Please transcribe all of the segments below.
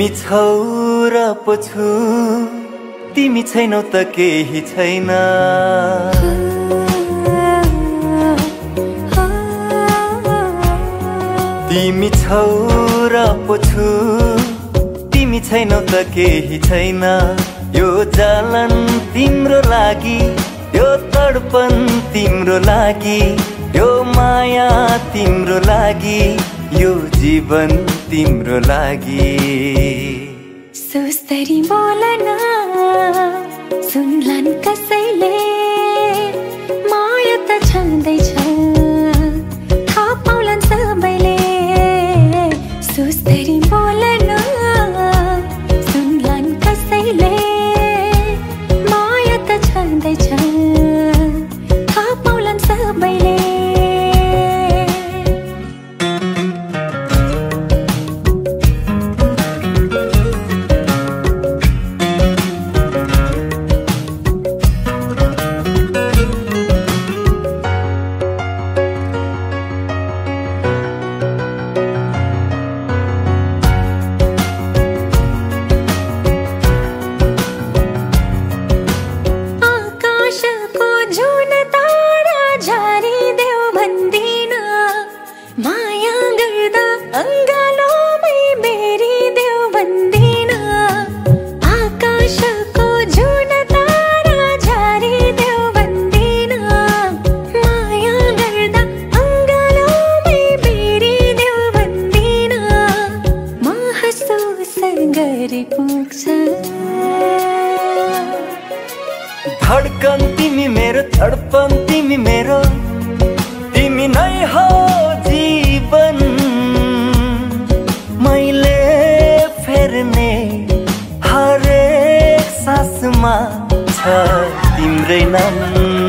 तिमी छौ र छु। तिमी छैनौ त केही छैन। तिमी छौ र छु। तिमी छैनौ त केही छैन। यो जलन तिम्रो लागि यो तडपन तिम्रो लागि यो माया तिम्रो लागि यो जीवन तिम्रो लागि। सुस्तरी बोलन सुनलान् कसैले? माया त छँदैछ धडकन तिमी मेरो धडपन तिमी मेरो तिमी नै हो जीवन। मैले फेर्ने हरेक सासमा छ तिम्रै नाम।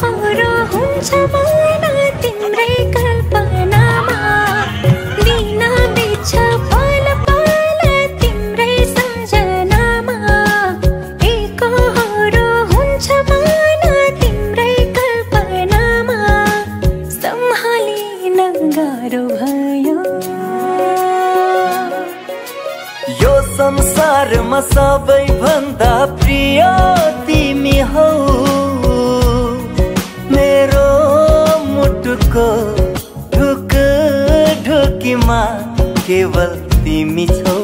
हरो हुन्छ मन तिम्रै कल्पनामा। दिन बिछ पल पल तिम्रै सम्झनामा एको हरो हुन्छ मन तिम्रै कल्पनामा। सम्हालिन गाह्रो भयो। यो संसारमा सबैभन्दा प्रिय तिमी हौ। केवल तिमी छौ।